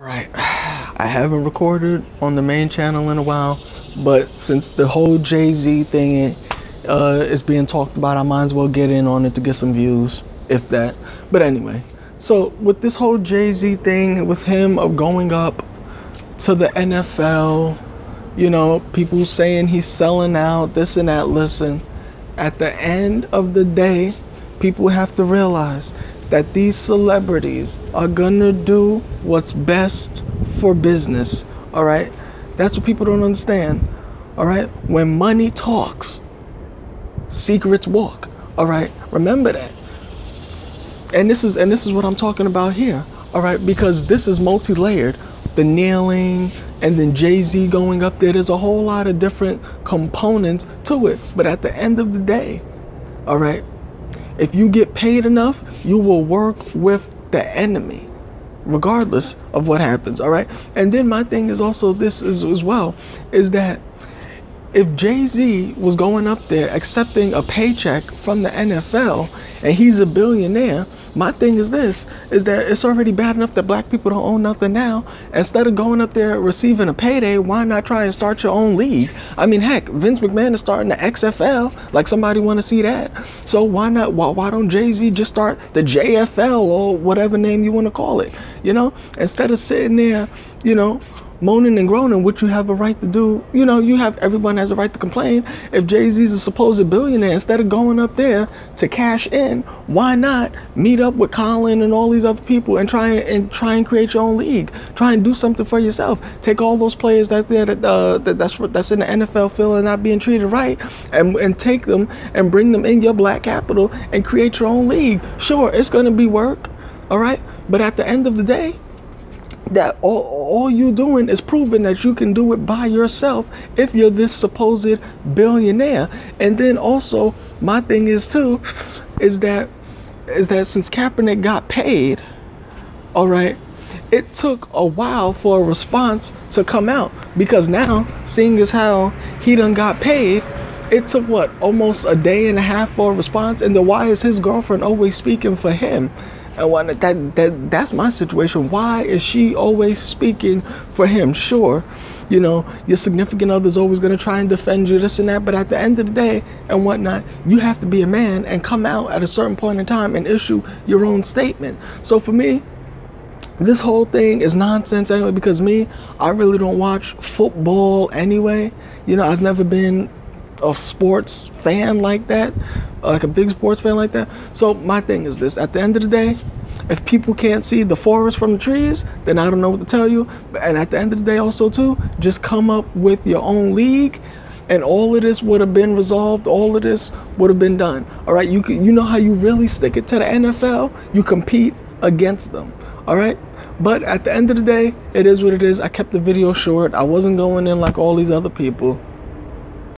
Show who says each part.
Speaker 1: Right. I haven't recorded on the main channel in a while, but since the whole Jay Z thing uh, is being talked about, I might as well get in on it to get some views, if that. But anyway, so with this whole Jay Z thing, with him of going up to the NFL, you know, people saying he's selling out, this and that. Listen, at the end of the day, people have to realize that these celebrities are gonna do what's best for business. All right, that's what people don't understand. All right, when money talks, secrets walk. All right, remember that. And this is and this is what I'm talking about here. All right, because this is multi-layered. The kneeling and then Jay-Z going up there. There's a whole lot of different components to it. But at the end of the day, all right, if you get paid enough, you will work with the enemy regardless of what happens all right? And then my thing is also this is as well is that if jay-z was going up there accepting a paycheck from the nfl and he's a billionaire my thing is this is that it's already bad enough that black people don't own nothing now. Instead of going up there receiving a payday why not try and start your own league? I mean heck vince mcmahon is starting the xfl like somebody want to see that. So why not why, why don't jay-z just start the jfl or whatever name you want to call it you know? Instead of sitting there you know moaning and groaning, which you have a right to do. You know, you have everyone has a right to complain. If Jay Z's a supposed billionaire, instead of going up there to cash in, why not meet up with Colin and all these other people and try and, try and create your own league? Try and do something for yourself. Take all those players that there that, uh, that that's that's in the NFL field and not being treated right, and and take them and bring them in your black capital and create your own league. Sure, it's gonna be work, all right, but at the end of the day that all, all you doing is proving that you can do it by yourself if you're this supposed billionaire. And then also my thing is too is that is that since Kaepernick got paid all right it took a while for a response to come out. Because now seeing as how he done got paid it took what almost a day and a half for a response? And then why is his girlfriend always speaking for him and what that that that's my situation. Why is she always speaking for him? Sure, you know your significant other's always gonna try and defend you, this and that. But at the end of the day and whatnot, you have to be a man and come out at a certain point in time and issue your own statement. So for me, this whole thing is nonsense anyway because me i really don't watch football anyway you know i've never been a sports fan like that like a big sports fan like that. So my thing is this: at the end of the day, if people can't see the forest from the trees, then I don't know what to tell you. And at the end of the day, also too, just come up with your own league, and all of this would have been resolved. All of this would have been done. All right, you can, you know how you really stick it to the NFL? You compete against them. All right. But at the end of the day, it is what it is. I kept the video short. I wasn't going in like all these other people.